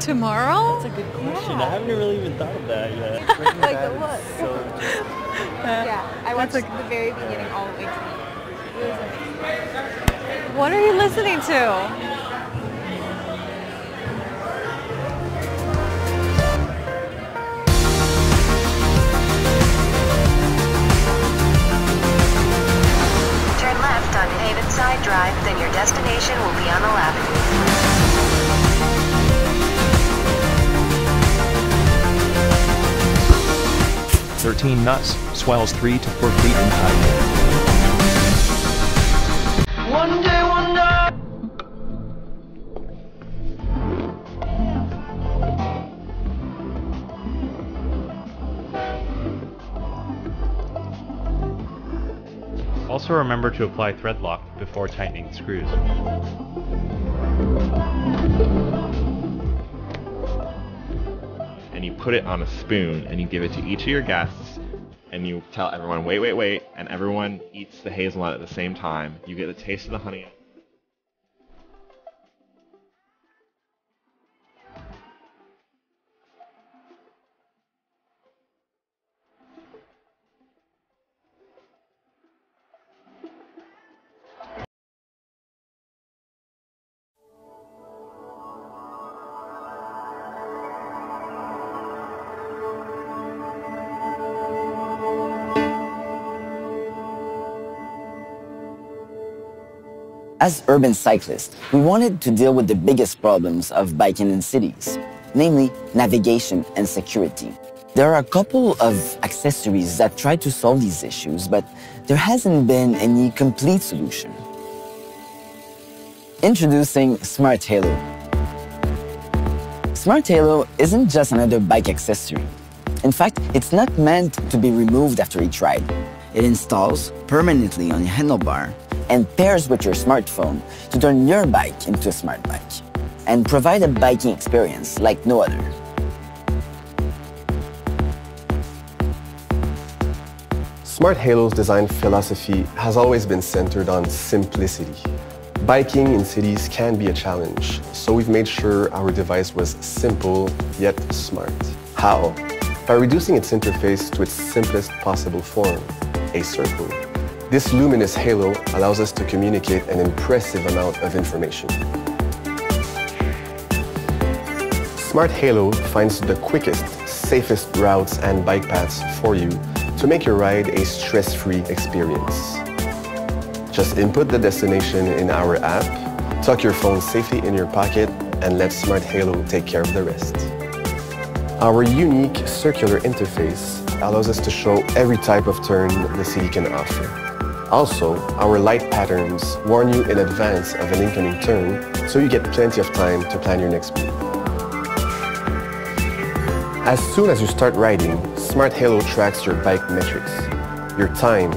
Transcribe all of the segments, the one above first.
Tomorrow? That's a good question. I haven't really even thought of that yet. Like the what? So Yeah, I watched That's a- the very beginning all the way to the end. It was amazing. What are you listening to? Turn left on Havenside Drive, then your destination will be on the left. 13 nuts, swells 3 to 4 feet in height. Also remember to apply thread lock before tightening screws. Put it on a spoon and you give it to each of your guests and you tell everyone wait wait wait and everyone eats the hazelnut at the same time. You get the taste of the honey As urban cyclists, we wanted to deal with the biggest problems of biking in cities, namely navigation and security. There are a couple of accessories that try to solve these issues, but there hasn't been any complete solution. Introducing Smart Halo. Smart Halo isn't just another bike accessory. In fact, it's not meant to be removed after each ride. It installs permanently on your handlebar and pairs with your smartphone to turn your bike into a smart bike and provide a biking experience like no other. Smart Halo's design philosophy has always been centered on simplicity. Biking in cities can be a challenge, so we've made sure our device was simple yet smart. How? By reducing its interface to its simplest possible form, a circle. This luminous halo allows us to communicate an impressive amount of information. Smart Halo finds the quickest, safest routes and bike paths for you to make your ride a stress-free experience. Just input the destination in our app, tuck your phone safely in your pocket, and let Smart Halo take care of the rest. Our unique circular interface allows us to show every type of turn the city can offer. Also, our light patterns warn you in advance of an incoming turn, so you get plenty of time to plan your next move. As soon as you start riding, Smart Halo tracks your bike metrics. Your time,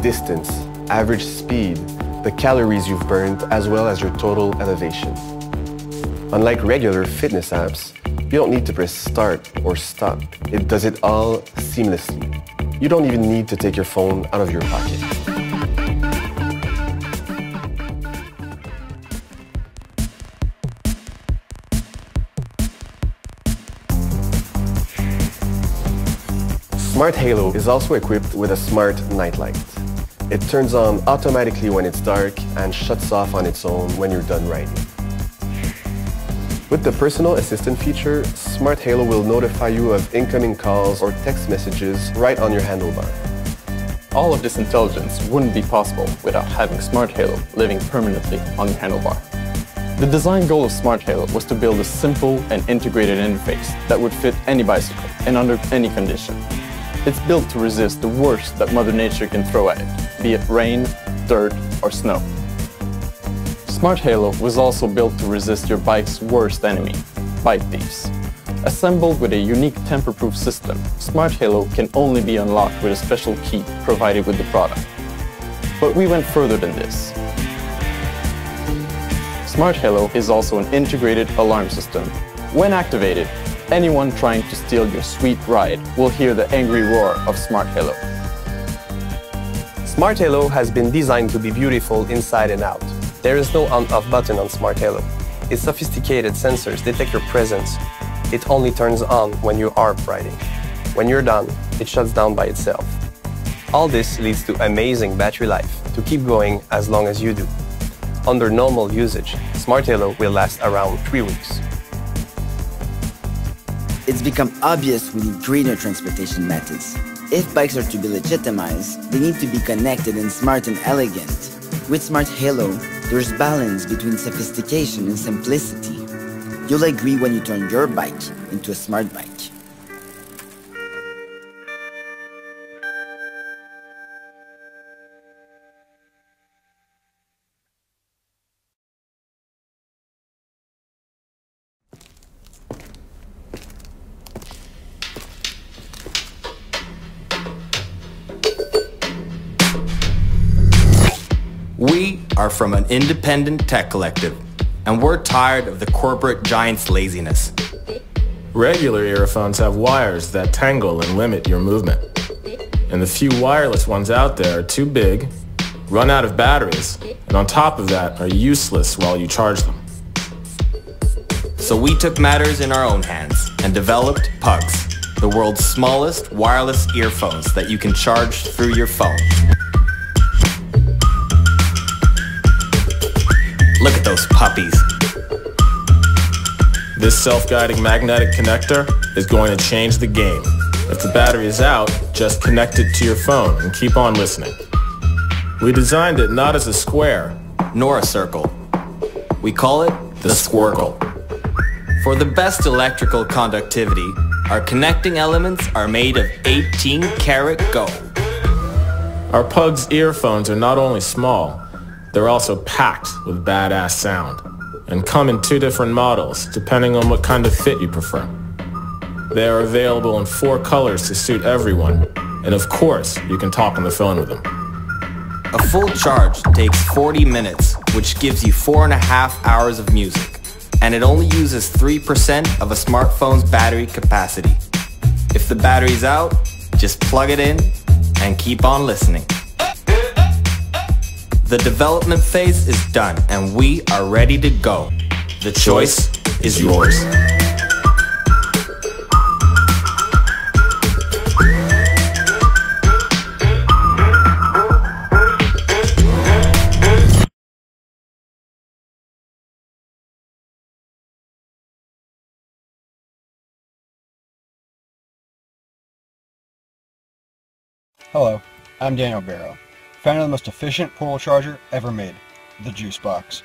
distance, average speed, the calories you've burned, as well as your total elevation. Unlike regular fitness apps, you don't need to press start or stop. It does it all seamlessly. You don't even need to take your phone out of your pocket. Smart Halo is also equipped with a smart nightlight. It turns on automatically when it's dark and shuts off on its own when you're done riding. With the personal assistant feature, Smart Halo will notify you of incoming calls or text messages right on your handlebar. All of this intelligence wouldn't be possible without having Smart Halo living permanently on your handlebar. The design goal of Smart Halo was to build a simple and integrated interface that would fit any bicycle and under any condition. It's built to resist the worst that Mother Nature can throw at it, be it rain, dirt, or snow. Smart Halo was also built to resist your bike's worst enemy, bike thieves. Assembled with a unique tamper-proof system, Smart Halo can only be unlocked with a special key provided with the product. But we went further than this. Smart Halo is also an integrated alarm system. When activated, anyone trying to steal your sweet ride will hear the angry roar of Smart Halo. Smart Halo has been designed to be beautiful inside and out. There is no on-off button on Smart Halo. Its sophisticated sensors detect your presence. It only turns on when you are riding. When you're done, it shuts down by itself. All this leads to amazing battery life to keep going as long as you do. Under normal usage, Smart Halo will last around 3 weeks. It's become obvious we need greener transportation methods. If bikes are to be legitimized, they need to be connected and smart and elegant. With Smart Halo, there's balance between sophistication and simplicity. You'll agree when you turn your bike into a smart bike. We are from an independent tech collective, and we're tired of the corporate giant's laziness. Regular earphones have wires that tangle and limit your movement. And the few wireless ones out there are too big, run out of batteries, and on top of that are useless while you charge them. So we took matters in our own hands and developed Pugz, the world's smallest wireless earphones that you can charge through your phone. Look at those puppies. This self-guiding magnetic connector is going to change the game. If the battery is out, just connect it to your phone and keep on listening. We designed it not as a square, nor a circle. We call it the Squircle. For the best electrical conductivity, our connecting elements are made of 18 karat gold. Our Pugz earphones are not only small, they're also packed with badass sound and come in two different models depending on what kind of fit you prefer. They are available in four colors to suit everyone, and of course, you can talk on the phone with them. A full charge takes 40 minutes, which gives you four and a half hours of music, and it only uses 3% of a smartphone's battery capacity. If the battery's out, just plug it in and keep on listening. The development phase is done and we are ready to go. The choice is yours. Hello, I'm Daniel Barrow, founder of the most efficient portable charger ever made, the Juicebox.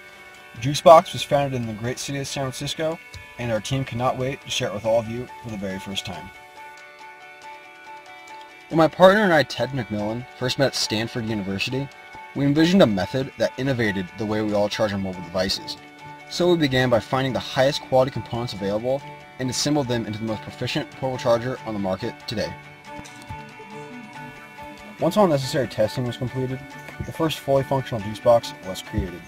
Juicebox was founded in the great city of San Francisco, and our team cannot wait to share it with all of you for the very first time. When my partner and I, Ted McMillan, first met at Stanford University, we envisioned a method that innovated the way we all charge our mobile devices. So we began by finding the highest quality components available and assembled them into the most proficient portable charger on the market today. Once all necessary testing was completed, the first fully functional juice box was created.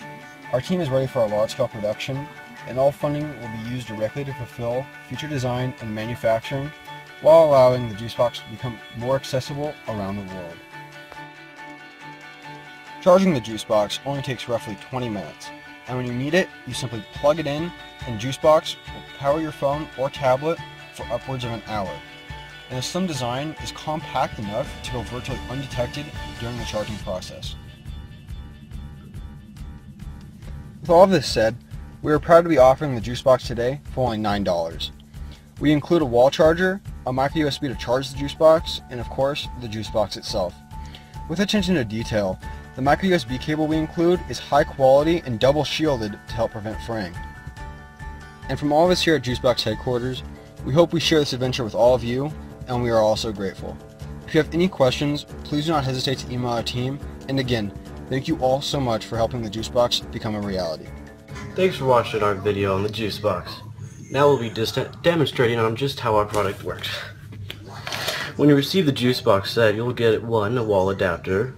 Our team is ready for a large-scale production, and all funding will be used directly to fulfill future design and manufacturing while allowing the juice box to become more accessible around the world. Charging the juice box only takes roughly 20 minutes, and when you need it, you simply plug it in, and juice box will power your phone or tablet for upwards of an hour and the slim design is compact enough to go virtually undetected during the charging process. With all of this said, we are proud to be offering the Juicebox today for only $9. We include a wall charger, a micro USB to charge the Juicebox, and of course, the Juicebox itself. With attention to detail, the micro USB cable we include is high quality and double shielded to help prevent fraying. And from all of us here at Juicebox headquarters, we hope we share this adventure with all of you and we are also grateful. If you have any questions, please do not hesitate to email our team. And again, thank you all so much for helping the Juicebox become a reality. Thanks for watching our video on the Juicebox. Now we'll be demonstrating on just how our product works. When you receive the Juicebox set, you'll get one, a wall adapter,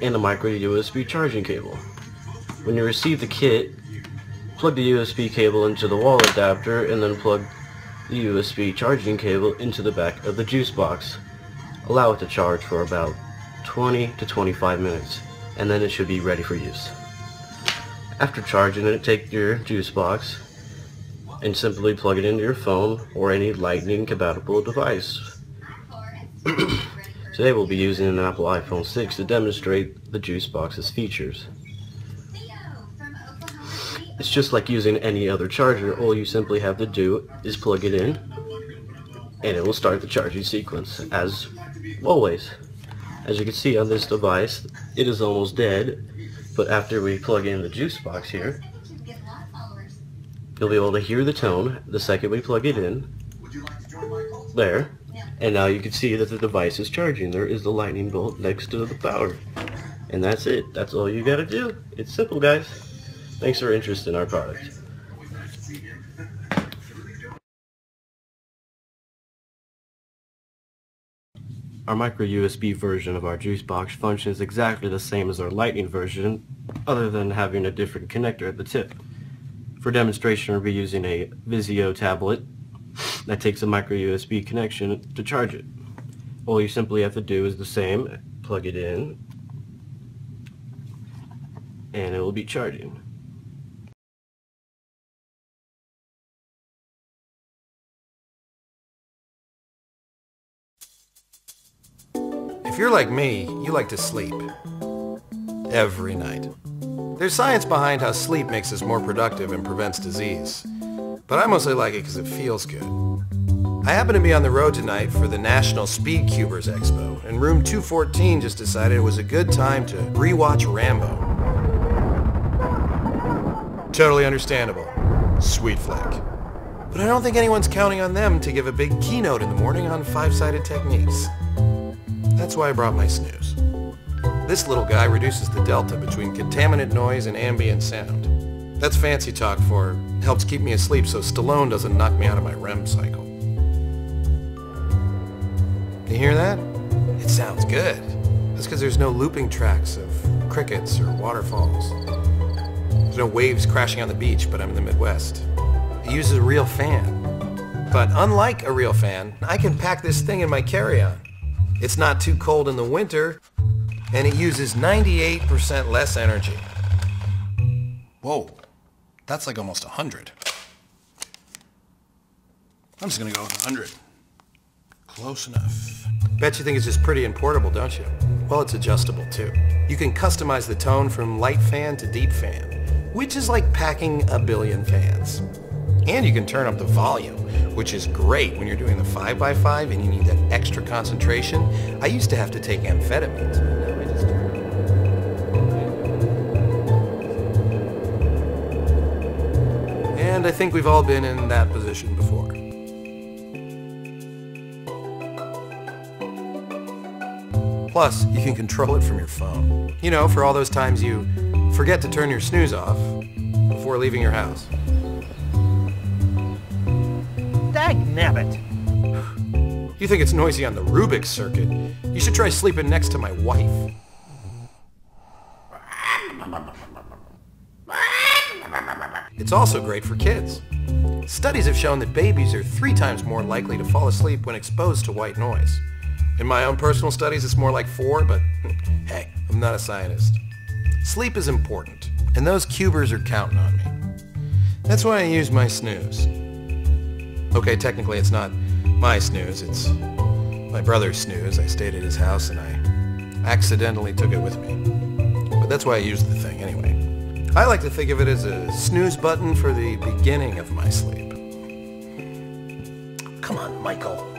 and a micro USB charging cable. When you receive the kit, plug the USB cable into the wall adapter and then plug the USB charging cable into the back of the juice box. Allow it to charge for about 20 to 25 minutes and then it should be ready for use. After charging it, take your juice box and simply plug it into your phone or any lightning compatible device. Today we'll be using an Apple iPhone 6 to demonstrate the juice box's features. It's just like using any other charger, all you simply have to do is plug it in and it will start the charging sequence as always. As you can see on this device, it is almost dead, but after we plug in the juice box here, you'll be able to hear the tone the second we plug it in. There. And now you can see that the device is charging. There is the lightning bolt next to the power. And that's it. That's all you gotta do. It's simple, guys. Thanks for interest in our product. Our micro USB version of our juice box functions exactly the same as our lightning version, other than having a different connector at the tip. For demonstration, we'll be using a Vizio tablet that takes a micro USB connection to charge it. All you simply have to do is the same, plug it in, and it will be charging. If you're like me, you like to sleep. Every night. There's science behind how sleep makes us more productive and prevents disease. But I mostly like it because it feels good. I happen to be on the road tonight for the National Speed Cubers Expo, and room 214 just decided it was a good time to rewatch Rambo. Totally understandable. Sweet flick. But I don't think anyone's counting on them to give a big keynote in the morning on five-sided techniques. That's why I brought my SNOOZ. This little guy reduces the delta between contaminant noise and ambient sound. That's fancy talk for helps keep me asleep so Stallone doesn't knock me out of my REM cycle. You hear that? It sounds good. That's because there's no looping tracks of crickets or waterfalls. There's no waves crashing on the beach, but I'm in the Midwest. It uses a real fan. But unlike a real fan, I can pack this thing in my carry-on. It's not too cold in the winter, and it uses 98% less energy. Whoa, that's like almost 100. I'm just gonna go with 100. Close enough. Bet you think it's just pretty and portable, don't you? Well, it's adjustable too. You can customize the tone from light fan to deep fan, which is like packing a billion fans. And you can turn up the volume, which is great when you're doing the 5x5 and you need that extra concentration. I used to have to take amphetamines. And I think we've all been in that position before. Plus, you can control it from your phone. You know, for all those times you forget to turn your SNOOZ off before leaving your house. Nabbit. You think it's noisy on the Rubik's circuit? You should try sleeping next to my wife. It's also great for kids. Studies have shown that babies are three times more likely to fall asleep when exposed to white noise. In my own personal studies, it's more like four, but hey, I'm not a scientist. Sleep is important, and those cubers are counting on me. That's why I use my SNOOZ. Okay, technically it's not my SNOOZ, it's my brother's SNOOZ. I stayed at his house and I accidentally took it with me. But that's why I used the thing anyway. I like to think of it as a snooze button for the beginning of my sleep. Come on, Michael.